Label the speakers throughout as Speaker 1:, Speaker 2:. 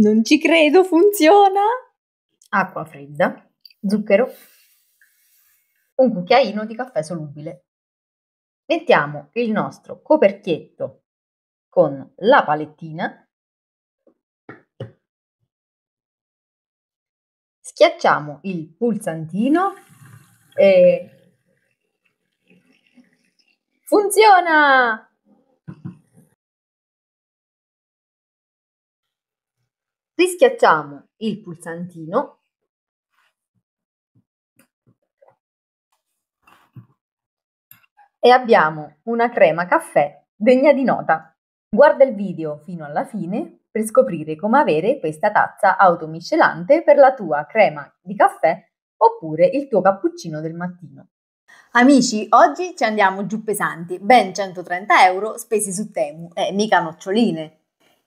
Speaker 1: Non ci credo, funziona!
Speaker 2: Acqua fredda, zucchero, un cucchiaino di caffè solubile. Mettiamo il nostro coperchietto con la palettina, schiacciamo il pulsantino e funziona! Rischiacciamo il pulsantino e abbiamo una crema caffè degna di nota. Guarda il video fino alla fine per scoprire come avere questa tazza automiscelante per la tua crema di caffè oppure il tuo cappuccino del mattino.
Speaker 1: Amici, oggi ci andiamo giù pesanti, ben 130 euro spesi su Temu, eh, mica noccioline.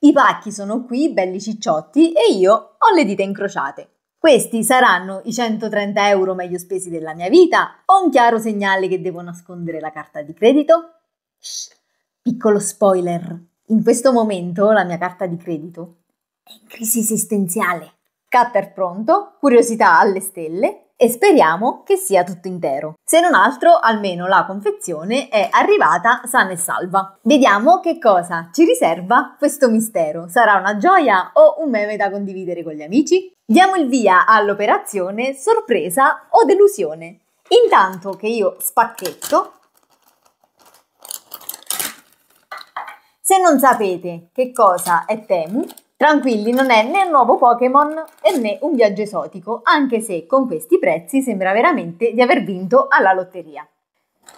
Speaker 1: I pacchi sono qui, belli cicciotti, e io ho le dita incrociate. Questi saranno i 130 euro meglio spesi della mia vita o un chiaro segnale che devo nascondere la carta di credito? Shh, piccolo spoiler, in questo momento la mia carta di credito è in crisi esistenziale. Cutter pronto, curiosità alle stelle e speriamo che sia tutto intero. Se non altro, almeno la confezione è arrivata sana e salva. Vediamo che cosa ci riserva questo mistero. Sarà una gioia o un meme da condividere con gli amici? Diamo il via all'operazione sorpresa o delusione. Intanto che io spacchetto Se non sapete che cosa è Temu, Tranquilli, non è né un nuovo Pokémon né un viaggio esotico, anche se con questi prezzi sembra veramente di aver vinto alla lotteria.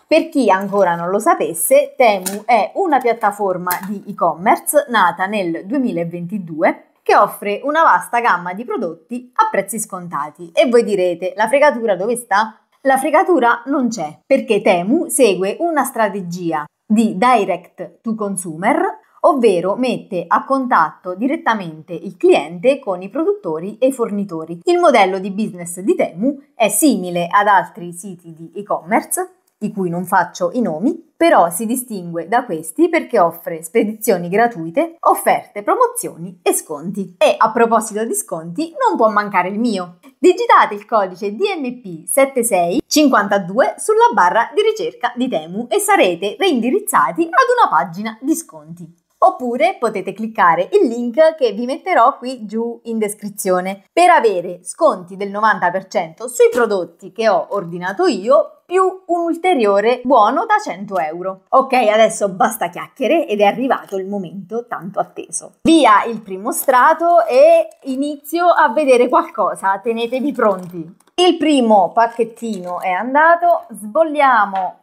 Speaker 1: Per chi ancora non lo sapesse, Temu è una piattaforma di e-commerce nata nel 2022 che offre una vasta gamma di prodotti a prezzi scontati. E voi direte, la fregatura dove sta? La fregatura non c'è, perché Temu segue una strategia di direct to consumer ovvero mette a contatto direttamente il cliente con i produttori e i fornitori. Il modello di business di Temu è simile ad altri siti di e-commerce, di cui non faccio i nomi, però si distingue da questi perché offre spedizioni gratuite, offerte, promozioni e sconti. E a proposito di sconti, non può mancare il mio. Digitate il codice DMP7652 sulla barra di ricerca di Temu e sarete reindirizzati ad una pagina di sconti oppure potete cliccare il link che vi metterò qui giù in descrizione per avere sconti del 90% sui prodotti che ho ordinato io più un ulteriore buono da 100 euro. Ok, adesso basta chiacchiere ed è arrivato il momento tanto atteso. Via il primo strato e inizio a vedere qualcosa, tenetevi pronti. Il primo pacchettino è andato, sbolliamo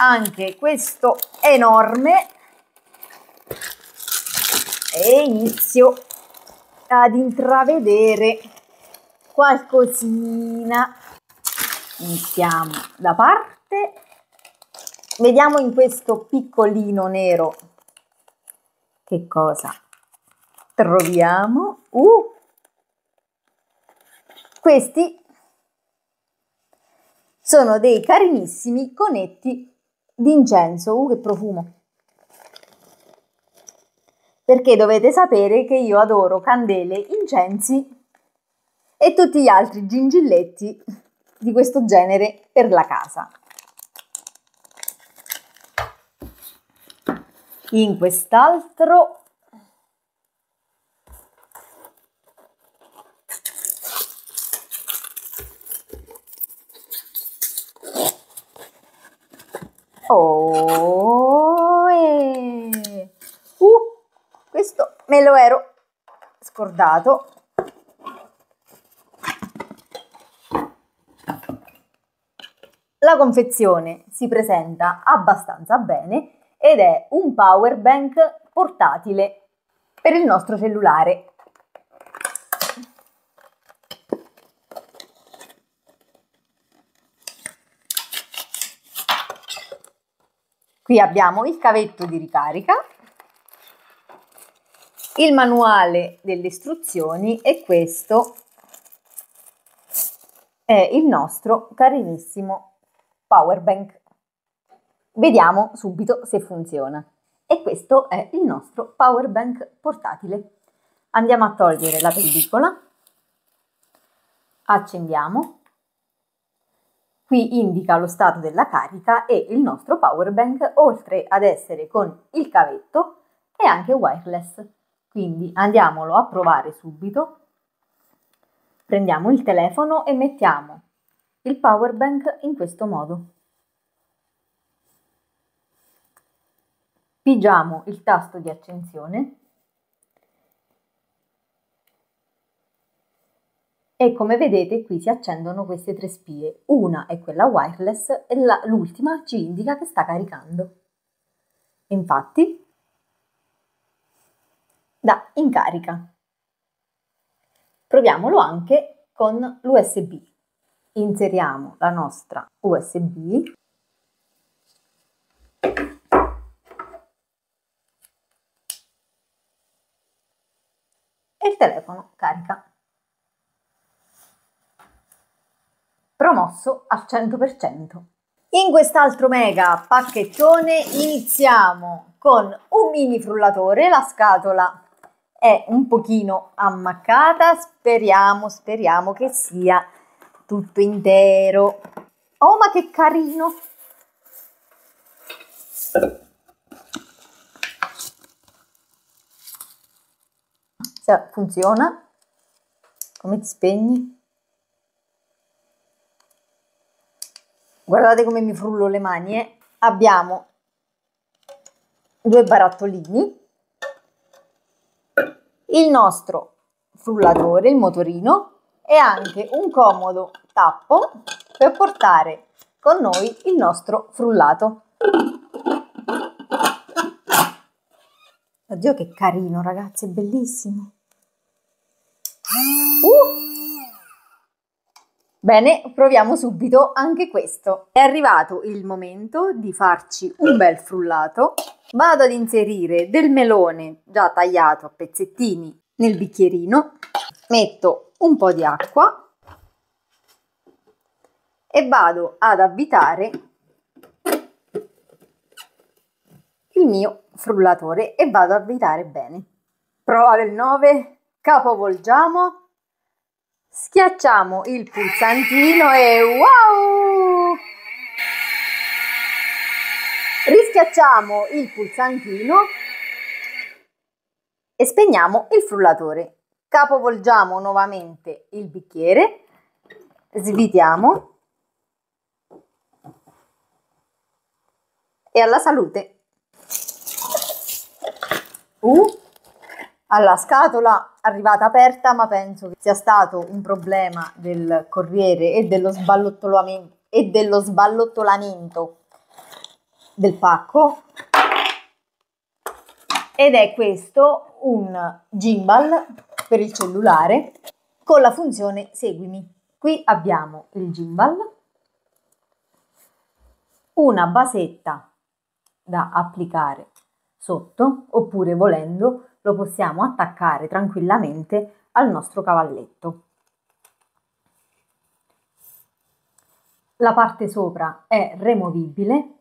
Speaker 1: anche questo enorme e inizio ad intravedere qualcosina. Iniziamo da parte. Vediamo in questo piccolino nero che cosa troviamo. Uh! Questi sono dei carinissimi conetti d'incenso. Uh, che profumo! Perché dovete sapere che io adoro candele, incensi e tutti gli altri gingilletti di questo genere per la casa. In quest'altro Oh, eh. Me lo ero scordato. La confezione si presenta abbastanza bene ed è un power bank portatile per il nostro cellulare. Qui abbiamo il cavetto di ricarica il manuale delle istruzioni e questo è il nostro carinissimo power bank. Vediamo subito se funziona. E questo è il nostro power bank portatile. Andiamo a togliere la pellicola, accendiamo, qui indica lo stato della carica e il nostro power bank oltre ad essere con il cavetto è anche wireless. Quindi andiamolo a provare subito. Prendiamo il telefono e mettiamo il power bank in questo modo. Pigiamo il tasto di accensione e come vedete qui si accendono queste tre spie. Una è quella wireless e l'ultima ci indica che sta caricando. Infatti da in carica. Proviamolo anche con l'USB. Inseriamo la nostra USB e il telefono carica. Promosso al 100%. In quest'altro mega pacchettone iniziamo con un mini frullatore, la scatola è un pochino ammaccata, speriamo, speriamo che sia tutto intero. Oh, ma che carino! Funziona? Come ti spegni? Guardate come mi frullo le mani, eh? Abbiamo due barattolini il nostro frullatore, il motorino e anche un comodo tappo per portare con noi il nostro frullato. Oddio che carino ragazzi, è bellissimo. Bene, proviamo subito anche questo. È arrivato il momento di farci un bel frullato. Vado ad inserire del melone già tagliato a pezzettini nel bicchierino. Metto un po' di acqua e vado ad avvitare il mio frullatore e vado ad avvitare bene. Prova del 9, capovolgiamo Schiacciamo il pulsantino e wow! Rischiacciamo il pulsantino e spegniamo il frullatore. Capovolgiamo nuovamente il bicchiere, svitiamo e alla salute. Uh, alla scatola arrivata aperta, ma penso che sia stato un problema del corriere e dello sballottolamento, e dello sballottolamento del pacco. Ed è questo un gimbal per il cellulare con la funzione seguimi. Qui abbiamo il gimbal, una basetta da applicare sotto oppure volendo lo possiamo attaccare tranquillamente al nostro cavalletto. La parte sopra è removibile,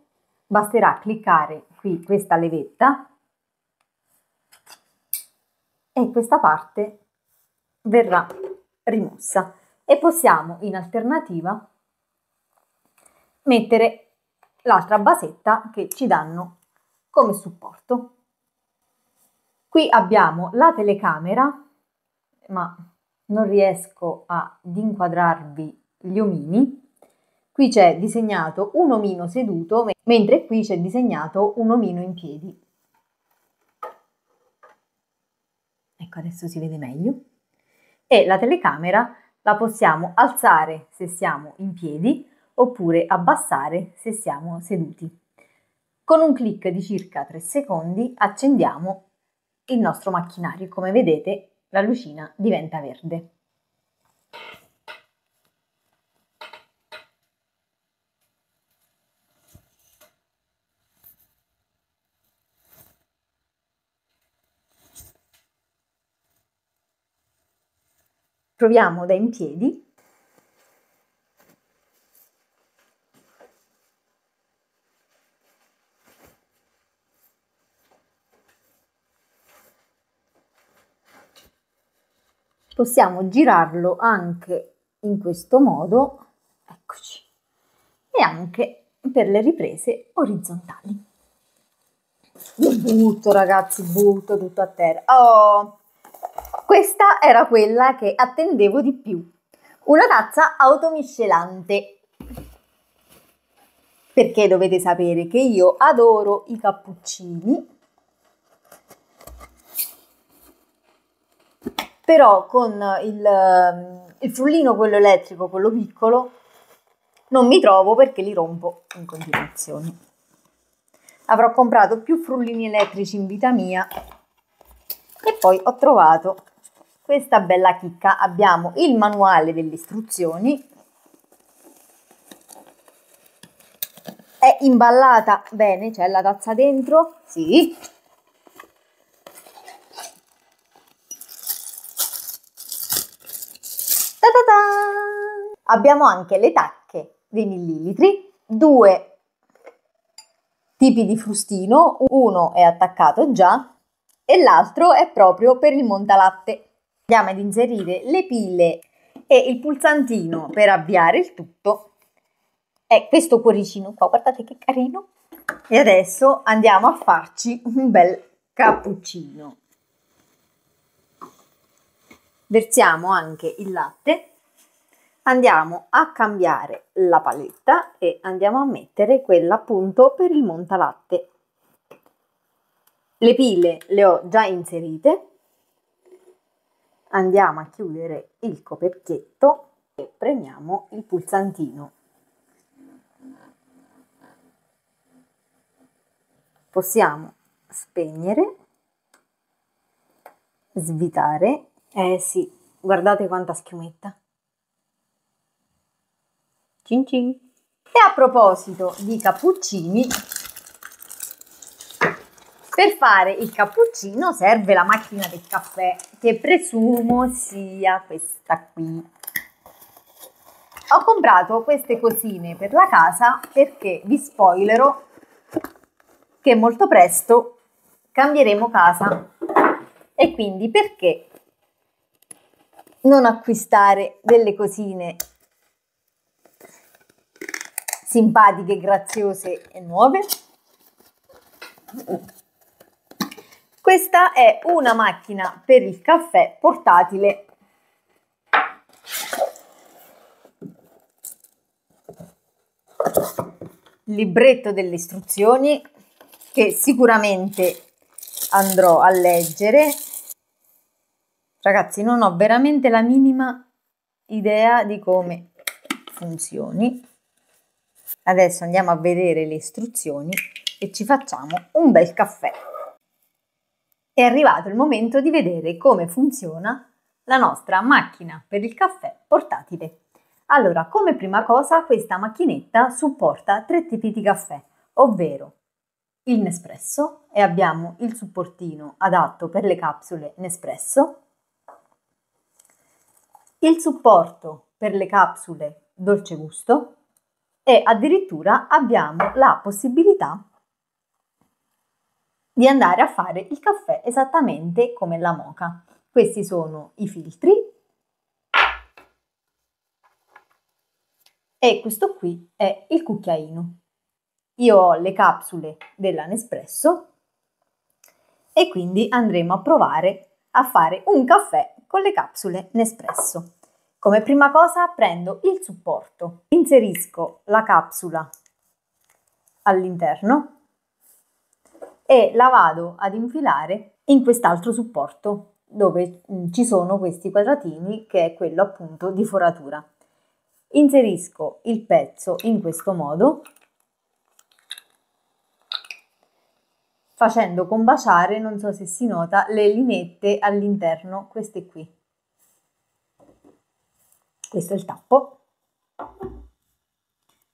Speaker 1: basterà cliccare qui questa levetta e questa parte verrà rimossa e possiamo in alternativa mettere l'altra basetta che ci danno come supporto. Qui abbiamo la telecamera, ma non riesco ad inquadrarvi gli omini. Qui c'è disegnato un omino seduto, mentre qui c'è disegnato un omino in piedi. Ecco, adesso si vede meglio. E la telecamera la possiamo alzare se siamo in piedi oppure abbassare se siamo seduti. Con un clic di circa 3 secondi accendiamo il nostro macchinario. Come vedete la lucina diventa verde. Proviamo da in piedi possiamo girarlo anche in questo modo, eccoci, e anche per le riprese orizzontali. Butto ragazzi, butto tutto a terra. Oh, questa era quella che attendevo di più. Una tazza automiscelante. Perché dovete sapere che io adoro i cappuccini però con il, ehm, il frullino, quello elettrico, quello piccolo, non mi trovo perché li rompo in continuazione. Avrò comprato più frullini elettrici in vita mia e poi ho trovato questa bella chicca. Abbiamo il manuale delle istruzioni, è imballata bene, c'è la tazza dentro, sì, Abbiamo anche le tacche dei millilitri, due tipi di frustino, uno è attaccato già e l'altro è proprio per il montalatte. Andiamo ad inserire le pile e il pulsantino per avviare il tutto. E questo cuoricino qua, guardate che carino. E adesso andiamo a farci un bel cappuccino. Versiamo anche il latte andiamo a cambiare la paletta e andiamo a mettere quella appunto per il montalatte. Le pile le ho già inserite, andiamo a chiudere il coperchietto e premiamo il pulsantino. Possiamo spegnere, svitare, eh sì, guardate quanta schiumetta. Cin cin. E a proposito di cappuccini, per fare il cappuccino serve la macchina del caffè, che presumo sia questa qui. Ho comprato queste cosine per la casa perché vi spoilerò che molto presto cambieremo casa. E quindi perché non acquistare delle cosine simpatiche, graziose e nuove. Questa è una macchina per il caffè portatile. Libretto delle istruzioni che sicuramente andrò a leggere. Ragazzi, non ho veramente la minima idea di come funzioni. Adesso andiamo a vedere le istruzioni e ci facciamo un bel caffè. È arrivato il momento di vedere come funziona la nostra macchina per il caffè portatile. Allora, come prima cosa, questa macchinetta supporta tre tipi di caffè, ovvero il Nespresso e abbiamo il supportino adatto per le capsule Nespresso, il supporto per le capsule dolce gusto e addirittura abbiamo la possibilità di andare a fare il caffè esattamente come la moca. Questi sono i filtri e questo qui è il cucchiaino. Io ho le capsule della Nespresso e quindi andremo a provare a fare un caffè con le capsule Nespresso. Come prima cosa prendo il supporto, inserisco la capsula all'interno e la vado ad infilare in quest'altro supporto dove mm, ci sono questi quadratini che è quello appunto di foratura. Inserisco il pezzo in questo modo facendo combaciare, non so se si nota, le linette all'interno, queste qui questo è il tappo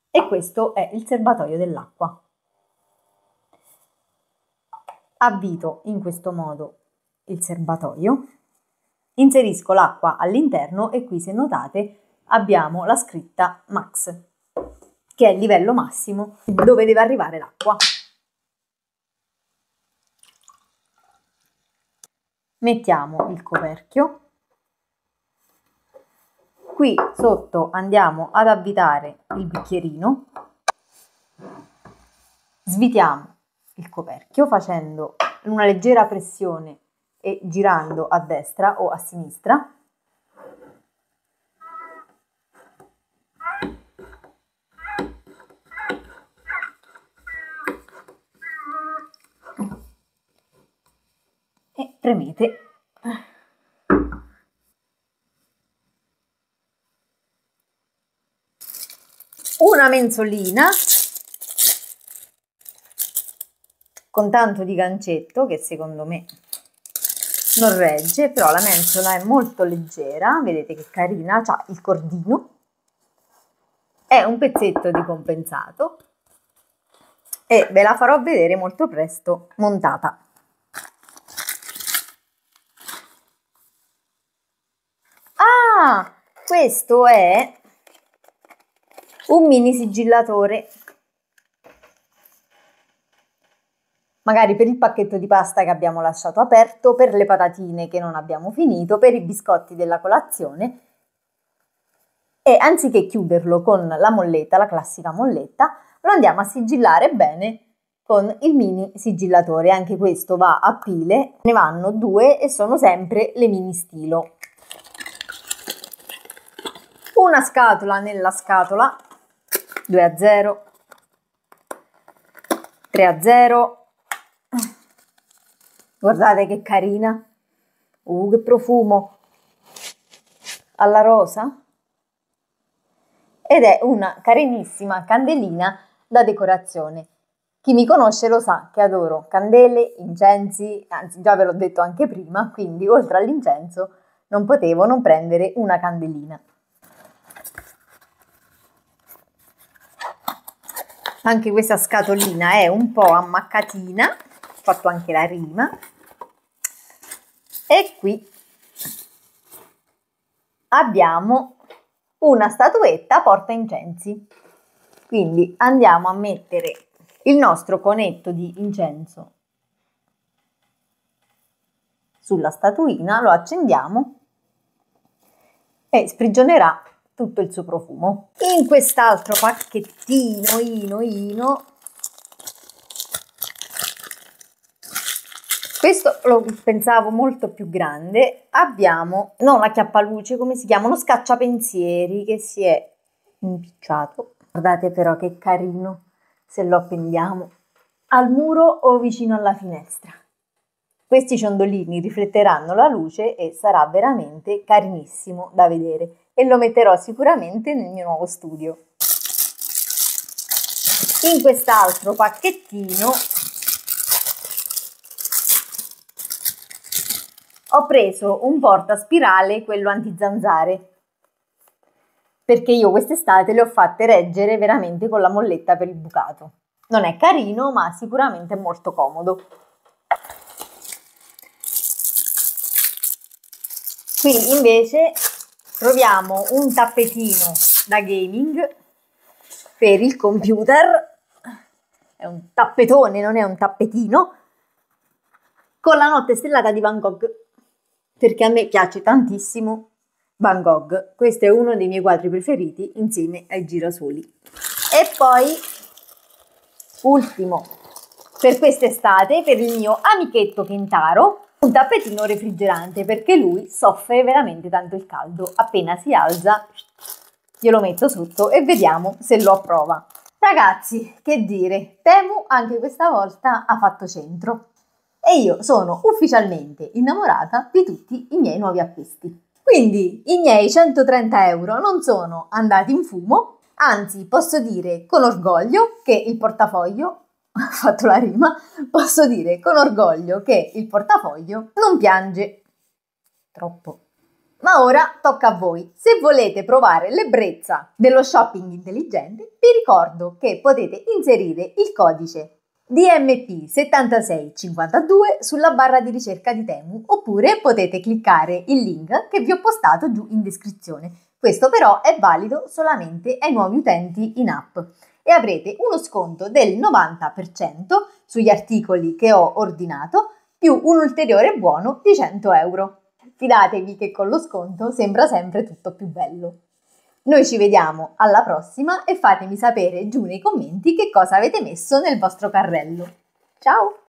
Speaker 1: e questo è il serbatoio dell'acqua. Avvito in questo modo il serbatoio, inserisco l'acqua all'interno e qui se notate abbiamo la scritta max che è il livello massimo dove deve arrivare l'acqua. Mettiamo il coperchio Qui sotto andiamo ad avvitare il bicchierino, svitiamo il coperchio facendo una leggera pressione e girando a destra o a sinistra. E premete. Una menzolina con tanto di gancetto che secondo me non regge, però la mensola è molto leggera, vedete che carina, ha il cordino, è un pezzetto di compensato e ve la farò vedere molto presto montata. Ah, questo è un mini sigillatore magari per il pacchetto di pasta che abbiamo lasciato aperto, per le patatine che non abbiamo finito, per i biscotti della colazione e anziché chiuderlo con la molletta, la classica molletta, lo andiamo a sigillare bene con il mini sigillatore. Anche questo va a pile, ne vanno due e sono sempre le mini stilo. Una scatola nella scatola, 2 a 0, 3 a 0, Guardate che carina. Uh, che profumo. Alla rosa. Ed è una carinissima candelina da decorazione. Chi mi conosce lo sa che adoro candele, incensi, anzi già ve l'ho detto anche prima, quindi oltre all'incenso non potevo non prendere una candelina. Anche questa scatolina è un po' ammaccatina, fatto anche la rima. E qui abbiamo una statuetta porta incensi. Quindi andiamo a mettere il nostro conetto di incenso sulla statuina, lo accendiamo e sprigionerà tutto il suo profumo. In quest'altro pacchettino, ino, ino, Questo lo pensavo molto più grande. Abbiamo, non la chiappaluce, come si chiama? Uno scacciapensieri che si è impicciato. Guardate però che carino se lo appendiamo al muro o vicino alla finestra. Questi ciondolini rifletteranno la luce e sarà veramente carinissimo da vedere e lo metterò sicuramente nel mio nuovo studio. In quest'altro pacchettino ho preso un portaspirale, quello antizanzare, perché io quest'estate le ho fatte reggere veramente con la molletta per il bucato. Non è carino, ma sicuramente molto comodo. Qui invece troviamo un tappetino da gaming per il computer. È un tappetone, non è un tappetino. Con la notte stellata di Van Gogh perché a me piace tantissimo Van Gogh. Questo è uno dei miei quadri preferiti insieme ai girasoli. E poi, ultimo, per quest'estate, per il mio amichetto Kentaro, un tappetino refrigerante perché lui soffre veramente tanto il caldo. Appena si alza, glielo metto sotto e vediamo se lo approva. Ragazzi, che dire, Temu anche questa volta ha fatto centro e io sono ufficialmente innamorata di tutti i miei nuovi acquisti. Quindi i miei 130 euro non sono andati in fumo, anzi posso dire con orgoglio che il portafoglio, fatto la rima, posso dire con orgoglio che il portafoglio non piange troppo. Ma ora tocca a voi. Se volete provare l'ebbrezza dello shopping intelligente, vi ricordo che potete inserire il codice DMP7652 sulla barra di ricerca di Temu oppure potete cliccare il link che vi ho postato giù in descrizione. Questo però è valido solamente ai nuovi utenti in app e avrete uno sconto del 90% sugli articoli che ho ordinato più un ulteriore buono di 100 euro. Fidatevi che con lo sconto sembra sempre tutto più bello. Noi ci vediamo alla prossima e fatemi sapere giù nei commenti che cosa avete messo nel vostro carrello. Ciao!